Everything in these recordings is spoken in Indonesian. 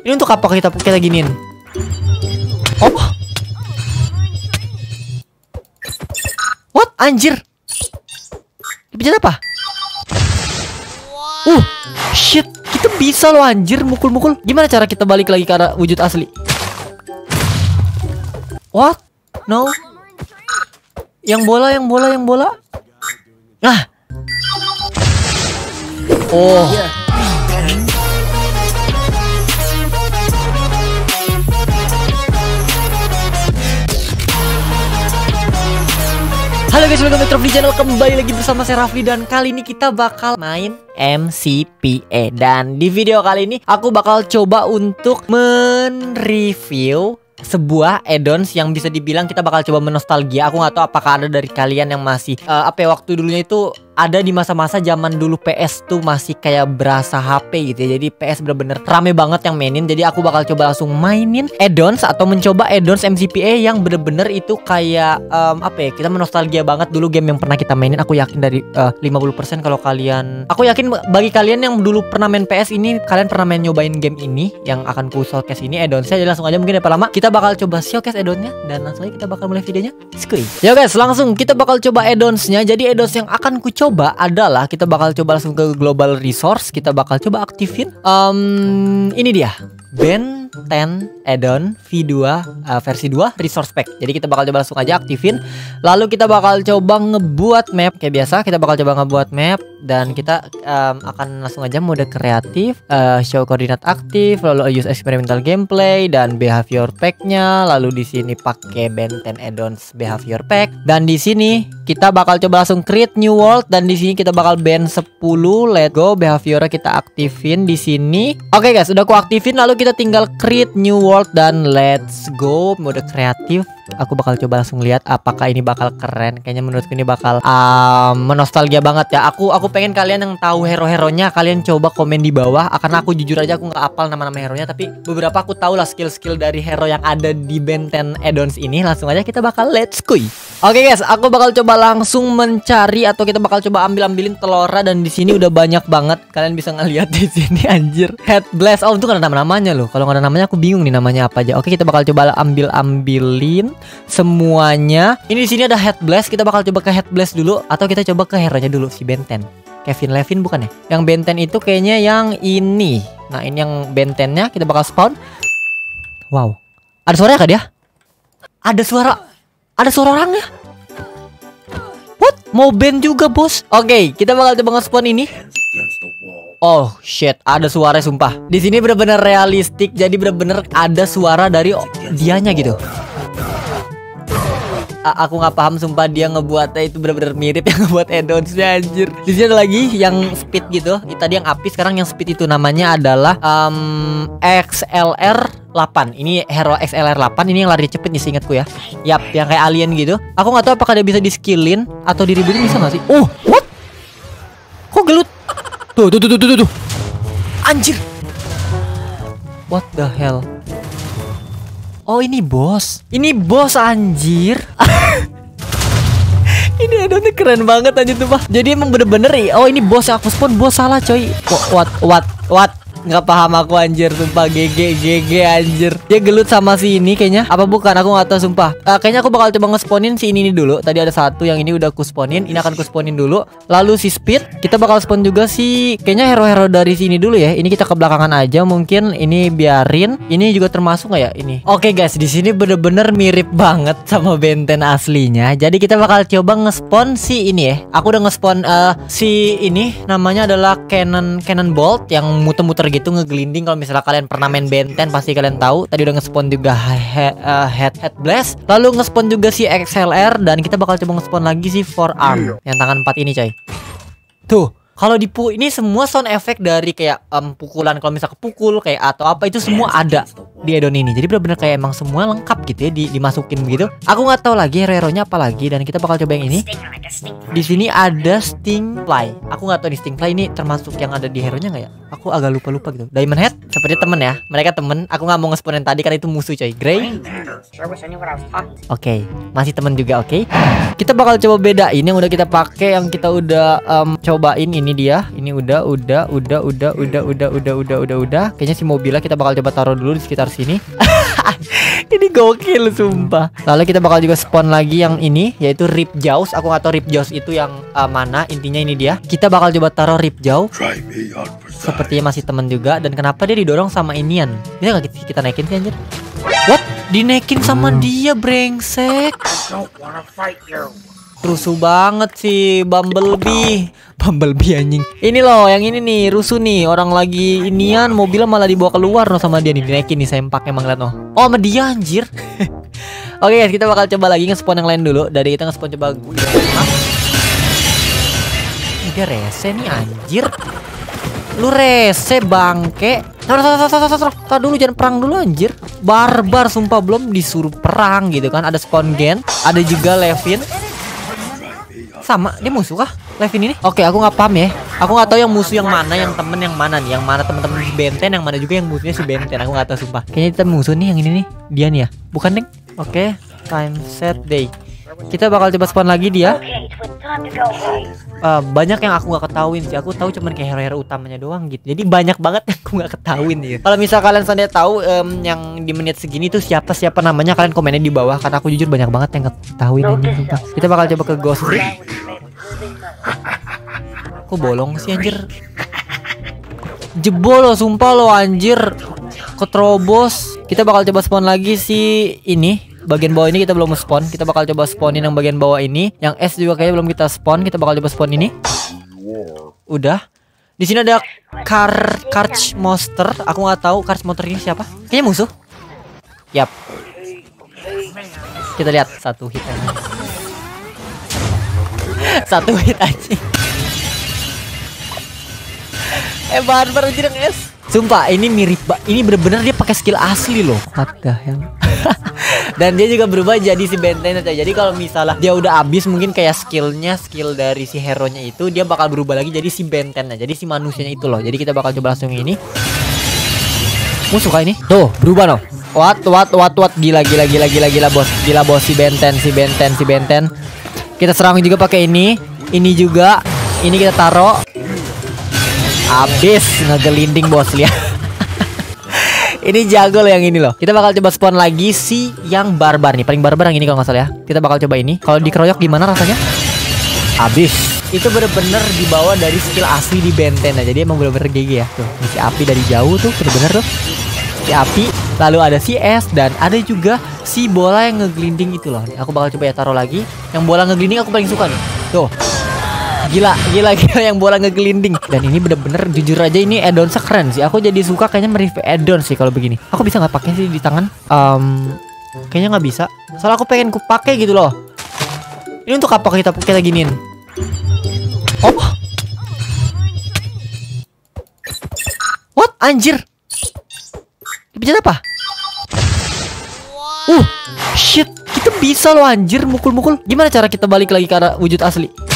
Ini untuk apa kita kita giniin? Oh. What? Anjir. Dipencet apa? Uh, shit. Kita bisa loh anjir mukul-mukul. Gimana cara kita balik lagi ke arah wujud asli? What? No. Yang bola, yang bola, yang bola. Ah. Oh. Halo guys, welcome back to Rafli Channel Kembali lagi bersama saya Rafli Dan kali ini kita bakal main MCPE Dan di video kali ini aku bakal coba untuk men-review sebuah addons yang bisa dibilang kita bakal coba menostalgia. Aku nggak tahu apakah ada dari kalian yang masih uh, apa ya waktu dulunya itu ada di masa-masa zaman dulu PS tuh masih kayak berasa HP gitu ya. Jadi PS bener-bener rame banget yang mainin. Jadi aku bakal coba langsung mainin addons atau mencoba addons MCPA yang bener-bener itu kayak um, apa ya? Kita menostalgia banget dulu game yang pernah kita mainin. Aku yakin dari uh, 50% kalau kalian aku yakin bagi kalian yang dulu pernah main PS ini kalian pernah main nyobain game ini yang akan ku showcase ini addonsnya jadi langsung aja mungkin apa lama kita bakal coba showcase addonnya dan langsung aja kita bakal mulai videonya. Skuy. Ya guys, langsung kita bakal coba addonsnya. Jadi addons yang akan ku coba adalah kita bakal coba langsung ke global resource kita bakal coba aktifin um, ini dia Ben 10 addon V2 uh, versi 2 resource pack. Jadi kita bakal coba langsung aja aktifin. Lalu kita bakal coba ngebuat map kayak biasa kita bakal coba ngebuat map dan kita um, akan langsung aja mode kreatif uh, show koordinat aktif lalu use experimental gameplay dan behavior packnya. Lalu di sini pakai Ben 10 addons behavior pack. Dan di sini kita bakal coba langsung create new world dan di sini kita bakal ban 10 let go behavior kita aktifin di sini. Oke okay guys udah aku aktifin lalu kita tinggal create new world dan let's go mode kreatif aku bakal coba langsung lihat apakah ini bakal keren. Kayaknya menurutku ini bakal um, menostalgia banget ya. Aku aku pengen kalian yang tahu hero-heronya kalian coba komen di bawah. Karena aku jujur aja aku nggak apal nama-nama hero-nya tapi beberapa aku tahu lah skill-skill dari hero yang ada di Ben 10 addons ini. Langsung aja kita bakal let's go oke okay guys aku bakal coba langsung mencari atau kita bakal coba ambil-ambilin telora dan di sini udah banyak banget. Kalian bisa ngeliat di sini anjir. Head blast oh itu kan ada nama-namanya loh. Kalau nggak ada namanya aku bingung nih namanya apa aja. Oke kita bakal coba ambil-ambilin semuanya. Ini di sini ada head blast. Kita bakal coba ke head blast dulu atau kita coba ke hero-nya dulu si Benten. Kevin Levin bukan ya? Yang Benten itu kayaknya yang ini. Nah, ini yang Bentennya kita bakal spawn. Wow. Ada suara kah dia? Ada suara. Ada suara orangnya. What? Mau band juga, Bos. Oke, okay, kita bakal coba nge-spawn ini. Oh shit, ada suara sumpah. Di sini bener-bener realistik, jadi bener-bener ada suara dari dianya gitu aku nggak paham sumpah dia ngebuatnya itu benar-benar mirip yang ngebuat addonsnya anjir. Di sini ada lagi yang speed gitu. Tadi yang api sekarang yang speed itu namanya adalah um, XLR 8 Ini hero XLR 8 Ini yang lari cepet nih seingatku ya. Yap yang kayak alien gitu. Aku nggak tahu apakah dia bisa di skillin Atau diributin bisa gak sih? Oh what? Kok gelut? Tuh tuh tuh tuh tuh tuh. Anjir. What the hell Oh ini bos. Ini bos anjir. Ini adonnya keren banget aja tuh pak. Jadi emang bener-bener ya Oh ini bos aku spawn bos salah coy. What what what nggak paham aku anjir. Sumpah GG GG anjir. Dia gelut sama si ini kayaknya. Apa bukan? Aku nggak tahu sumpah. Uh, kayaknya aku bakal coba ngespawnin si ini, ini dulu. Tadi ada satu yang ini udah aku spawnin ini akan aku spawnin dulu. Lalu si speed kita bakal spawn juga si kayaknya hero-hero dari sini dulu ya. Ini kita ke belakangan aja. Mungkin ini biarin. Ini juga termasuk nggak ya ini? Oke okay, guys. Di sini bener-bener mirip banget sama benten aslinya. Jadi kita bakal coba ngespawn si ini ya. Aku udah ngespawn uh, si ini. Namanya adalah cannon cannon bolt yang muter-muter gitu ngegelinding kalau misalnya kalian pernah main benten pasti kalian tahu. Tadi udah ngespawn juga he uh, head head blast. Lalu ngespawn juga si XLR dan kita bakal coba ngespawn lagi si forearm yang tangan empat ini coy. Tuh kalau di ini semua sound effect dari kayak um, pukulan. Kalau misalnya kepukul kayak atau apa itu semua ada di addon ini. Jadi benar-benar kayak emang semua lengkap gitu ya di, dimasukin begitu. Aku nggak tahu lagi hero-nya apa lagi dan kita bakal coba yang ini. Di sini ada sting fly. Aku nggak tahu di sting fly ini termasuk yang ada di hero-nya nggak ya? Aku agak lupa-lupa gitu. Diamond Head seperti temen ya. Mereka temen. Aku nggak mau nge yang tadi karena itu musuh coy. Grey. Oke, masih temen juga oke. Kita bakal coba bedain yang udah kita pakai, yang kita udah um, cobain ini dia. Ini udah, udah, udah, udah, udah, udah, udah, udah, udah, udah. Kayaknya si mobilnya kita bakal coba taruh dulu di sekitar sini. ini gokil sumpah. Lalu kita bakal juga spawn lagi yang ini yaitu Rip Jaws. Aku nggak tahu Rip Jaws itu yang uh, mana. Intinya ini dia. Kita bakal coba taruh Rip Jaws. Sepertinya masih temen juga dan kenapa dia didorong sama inian? Bisa nggak kita, kita naikin sih anjir? What? Dinaikin sama dia brengsek. Rusuh banget sih Bumblebee. Bumblebee anjing. Ini loh yang ini nih Rusuh nih. Orang lagi inian Mobilnya malah dibawa keluar no sama dia nih. Dinaikin nih sempak emang liat no Oh sama dia anjir. Oke guys kita bakal coba lagi nge-spawn yang lain dulu. Dari kita nge-spawn coba Ini dia rese nih anjir. Lu rese bangke. Taruh, taruh, taruh, taruh, taruh, taruh dulu jangan perang dulu anjir. Barbar sumpah belum disuruh perang gitu kan. Ada spawn gen Ada juga Levin sama. Dia musuh kah Levin ini? Oke aku nggak paham ya. Aku nggak tahu yang musuh yang mana yang temen yang mana nih. Yang mana temen-temen si Benten yang mana juga yang musuhnya si Benten. Aku nggak tahu sumpah. Kayaknya kita musuh nih yang ini nih. Dia nih ya. Bukan neng oke time set day. Kita bakal coba spawn lagi dia uh, banyak yang aku nggak ketahuin sih aku tahu cuman kayak hero-hero utamanya doang gitu jadi banyak banget yang aku nggak ketahuin gitu kalau misal kalian sadar tahu um, yang di menit segini tuh siapa siapa namanya kalian komennya di bawah karena aku jujur banyak banget yang ketahuin ini sumpah kita bakal coba ke ghost. Kok bolong sih anjir? Jebol lo sumpah lo anjir. Keterobos. Kita bakal coba spawn lagi si ini. Bagian bawah ini kita belum spawn. Kita bakal coba spawnin yang bagian bawah ini. Yang S juga kayaknya belum kita spawn. Kita bakal coba spawn ini. Udah. Di sini ada car Karch Monster. Aku nggak tahu Karch Monster ini siapa. Kayaknya musuh. Yap. Kita lihat satu hit Satu hit aja eh aja dong es Sumpah ini mirip ini bener-bener dia pakai skill asli loh. What the hell? Dan dia juga berubah jadi si Benten aja. Jadi kalau misalnya dia udah habis mungkin kayak skillnya skill dari si hero nya itu dia bakal berubah lagi jadi si Benten Jadi si manusianya itu loh. Jadi kita bakal coba langsung ini. Musuh kayak ini. Tuh, berubah loh. What what what what gila gila gila gila gila bos. Gila bos si Benten si Benten si Benten. Kita serang juga pakai ini. Ini juga. Ini kita taruh Abis ngegelinding bos lihat. ini jago loh yang ini loh. Kita bakal coba spawn lagi si yang barbar nih. Paling barbar yang ini kalau nggak salah ya. Kita bakal coba ini. Kalau dikeroyok gimana rasanya? Abis. Itu bener-bener dibawa dari skill asli di benten ya. Jadi emang bener-bener GG ya. Tuh, si api dari jauh tuh bener-bener tuh. Si api, lalu ada si es dan ada juga si bola yang ngegelinding itu loh. Aku bakal coba ya taruh lagi. Yang bola ngegelinding aku paling suka nih. Tuh, Gila, gila, gila yang bola ngegelinding. Dan ini bener-bener jujur aja ini addon keren sih. Aku jadi suka kayaknya mereview addon sih kalau begini. Aku bisa nggak pakai sih di tangan? Um, kayaknya nggak bisa. Soalnya aku pengen ku pakai gitu loh. Ini untuk apa kita kita giniin? Oh. What? Anjir. Dipencet apa? Uh, shit. Kita bisa loh anjir mukul-mukul. Gimana cara kita balik lagi ke arah wujud asli?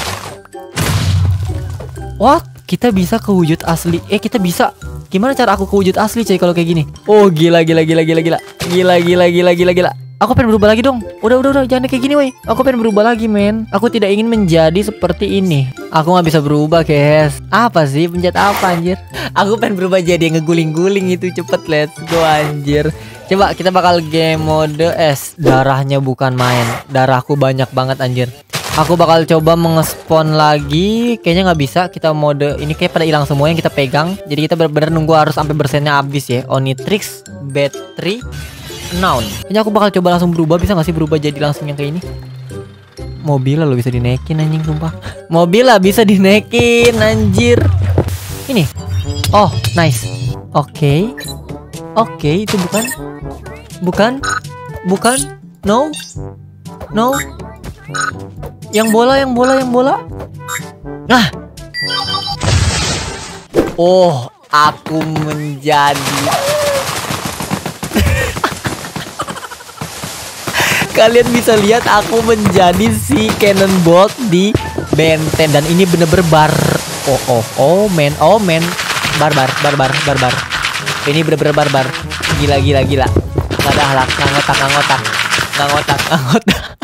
Wah, kita bisa ke wujud asli. Eh, kita bisa. Gimana cara aku ke wujud asli, coy kalau kayak gini? Oh, gila gila gila gila gila. Gila gila gila gila gila. Aku pengen berubah lagi dong. Udah udah udah jangan kayak gini, woi. Aku pengen berubah lagi, men. Aku tidak ingin menjadi seperti ini. Aku nggak bisa berubah, guys. Apa sih pencet apa anjir? Aku pengen berubah jadi ngeguling-guling itu cepet let's go anjir. Coba kita bakal game mode S. Darahnya bukan main. Darahku banyak banget anjir. Aku bakal coba mengespon lagi. Kayaknya nggak bisa. Kita mode ini kayak pada hilang semua yang kita pegang. Jadi kita benar-benar nunggu harus sampai bersennya habis ya. Onitrix, battery, noun. Kayaknya aku bakal coba langsung berubah. Bisa nggak sih berubah jadi langsung yang kayak ini? Mobil lah lo bisa dinaikin anjing sumpah. Mobil lah bisa dinaikin anjir. Ini. Oh, nice. Oke. Okay. Oke, okay, itu bukan. Bukan. Bukan. No. No. Yang bola, yang bola, yang bola. Nah. Oh, aku menjadi. Kalian bisa lihat aku menjadi si Cannonball di Benten. Dan ini bener-bener bar. Oh oh oh men oh men. Barbar barbar barbar ini bener-bener barbar gila gila gila. Nggak ada halak ngotak ngotak. Ngotak ngotak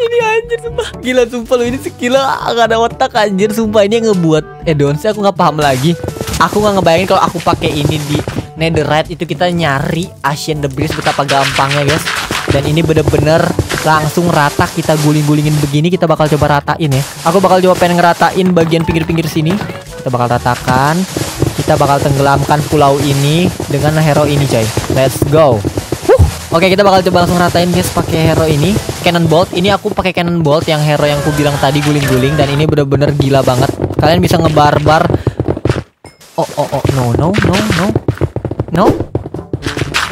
ini anjir sumpah. Gila sumpah lo ini sekila nggak ada otak anjir. Sumpah ini yang ngebuat. Edons aku nggak paham lagi. Aku nggak ngebayangin kalau aku pakai ini di netherite. Itu kita nyari Asian Debris betapa gampangnya guys. Dan ini bener-bener langsung rata kita guling-gulingin begini kita bakal coba ratain ya. Aku bakal coba pengen ngeratain bagian pinggir-pinggir sini. Kita bakal ratakan. Kita bakal tenggelamkan pulau ini dengan hero ini coy. Let's go. Oke kita bakal coba langsung ratain guys pakai hero ini Cannonbolt. Ini aku pakai Cannonbolt yang hero yang ku bilang tadi guling-guling dan ini bener-bener gila banget. Kalian bisa ngebarbar. Oh oh oh no no no no. No?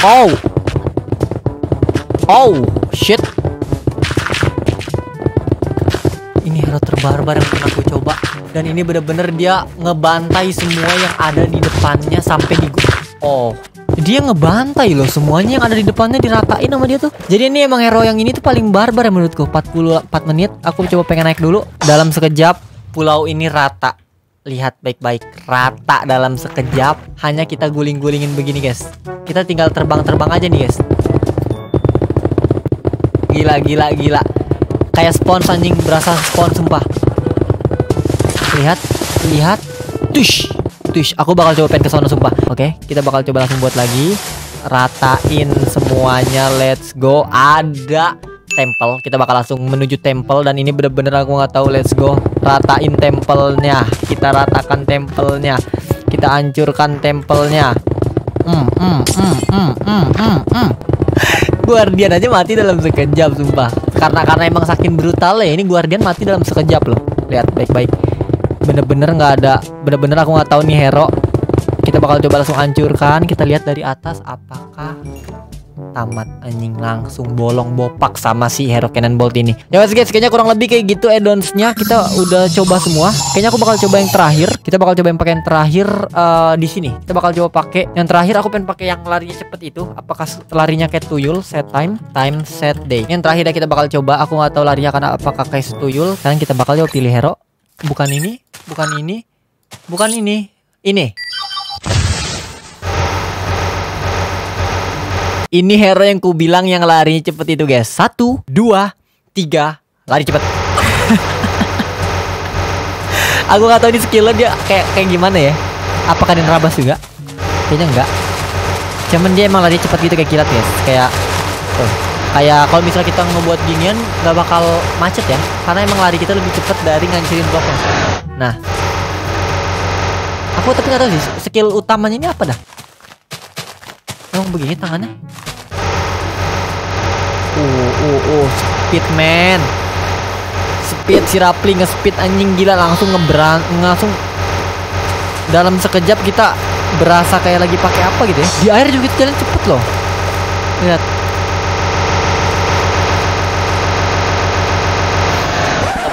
Oh. Oh shit. Ini hero terbarbar yang pernah aku coba. Dan ini bener-bener dia ngebantai semua yang ada di depannya sampai di oh dia ngebantai loh semuanya yang ada di depannya diratain sama dia tuh. Jadi ini emang hero yang ini tuh paling barbar ya menurutku. 44 menit aku coba pengen naik dulu. Dalam sekejap pulau ini rata. Lihat baik-baik. Rata dalam sekejap. Hanya kita guling-gulingin begini guys. Kita tinggal terbang-terbang aja nih guys. Gila gila gila. Kayak spons anjing. Berasa spons sumpah. Lihat lihat. Tush tush aku bakal coba pengen ke sana sumpah. Oke kita bakal coba langsung buat lagi. Ratain semuanya let's go. Ada temple kita bakal langsung menuju temple dan ini bener-bener aku nggak tahu let's go. Ratain templenya kita ratakan templenya kita hancurkan templenya. Hmm hmm hmm hmm hmm hmm, hmm. Guardian aja mati dalam sekejap sumpah. Karena karena emang saking brutal ya ini Guardian mati dalam sekejap loh. Lihat baik-baik bener-bener nggak ada bener-bener aku nggak tahu nih hero. Kita bakal coba langsung hancurkan. Kita lihat dari atas apakah tamat anjing langsung bolong bopak sama si hero Cannonbolt ini. Ya guys guys kayaknya kurang lebih kayak gitu addonsnya. Kita udah coba semua. Kayaknya aku bakal coba yang terakhir. Kita bakal coba yang pakai yang terakhir uh, di sini. Kita bakal coba pakai yang terakhir. Aku pengen pakai yang larinya cepet itu. Apakah larinya kayak tuyul? Set time. Time set day. Yang terakhir ya kita bakal coba. Aku nggak tahu larinya karena apakah kayak tuyul. Sekarang kita bakal coba pilih hero. Bukan ini bukan ini. Bukan ini. Ini. Ini hero yang ku bilang yang lari cepet itu guys. Satu, dua, tiga. Lari cepet. Aku gak tahu ini skillnya dia kayak kayak gimana ya. Apakah dia nerabas juga? Kayaknya enggak Cuman dia emang lari cepet gitu kayak kilat guys. Kayak tuh. Kayak kalau misalnya kita ngebuat ginian Gak bakal macet ya. Karena emang lari kita lebih cepet dari ngancurin bloknya Nah Aku tapi gak tahu sih skill utamanya ini apa dah Emang begini tangannya? Uh, uh, speed man. Speed si Rapli nge-speed anjing gila langsung ngeberang langsung dalam sekejap kita berasa kayak lagi pakai apa gitu ya. Di air juga jalan cepet loh. Lihat.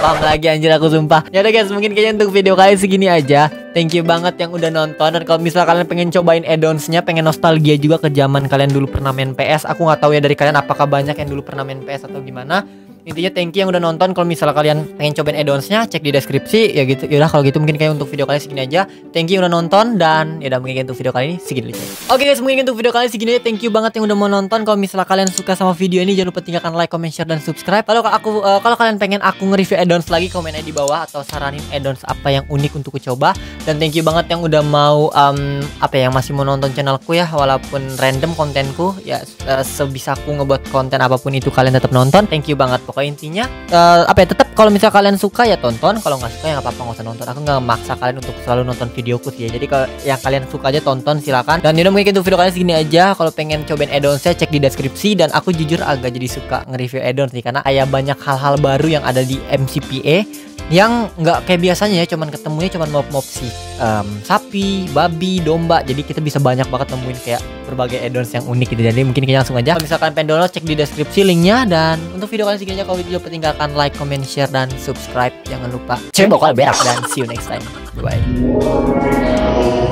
Paham lagi anjir aku sumpah. Ya udah guys mungkin kayaknya untuk video kali segini aja. Thank you banget yang udah nonton. Dan kalau misalnya kalian pengen cobain add-onsnya Pengen nostalgia juga ke zaman kalian dulu pernah main PS Aku nggak tahu ya dari kalian apakah banyak yang dulu pernah main PS atau gimana intinya thank you yang udah nonton. Kalau misalnya kalian pengen cobain add-onsnya cek di deskripsi. Ya gitu. Yaudah kalau gitu mungkin kayak untuk video kali segini aja. Thank you udah nonton dan ya udah mungkin untuk video kali ini segini aja. Oke okay guys mungkin untuk video kali segini aja. Thank you banget yang udah mau nonton. Kalau misalnya kalian suka sama video ini jangan lupa tinggalkan like comment share dan subscribe. Kalau aku uh, kalau kalian pengen aku nge-review add-ons lagi komen di bawah atau saranin add-ons apa yang unik untuk coba. Dan thank you banget yang udah mau um, apa ya yang masih mau nonton channelku ya walaupun random kontenku. Ya uh, sebisaku ngebuat konten apa pun itu kalian tetap nonton. Thank you banget pokoknya intinya uh, apa ya tetap kalau misalnya kalian suka ya tonton. Kalau nggak suka ya nggak apa-apa nggak usah nonton. Aku nggak maksa kalian untuk selalu nonton videoku sih ya. Jadi kalau yang kalian suka aja tonton silakan. Dan yaudah mungkin untuk video kalian segini aja. Kalau pengen cobain addon saya cek di deskripsi. Dan aku jujur agak jadi suka nge-review addon sih karena kayak banyak hal-hal baru yang ada di MCPA yang nggak kayak biasanya ya cuman ketemunya cuman mob-mob sih. Um, sapi, babi, domba. Jadi kita bisa banyak banget temuin kayak berbagai addons yang unik gitu. Jadi mungkin kita langsung aja. Kalau misalkan pengen download cek di deskripsi linknya. Dan untuk video kalian segini aja. Kalau video tinggalkan like, comment, share dan subscribe. Jangan lupa. Cek bakal berak. Dan see you next time. Bye bye